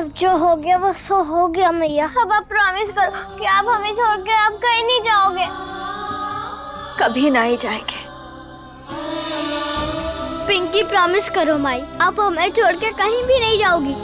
अब जो हो गया वो सो हो गया मैया। अब आप प्रॉमिस करो कि आप हमें छोड़ के आप कहीं नहीं जाओगे। कभी ना ही जाएँगे। पिंकी प्रॉमिस करो माई आप हमें छोड़ के कहीं भी नहीं जाओगी।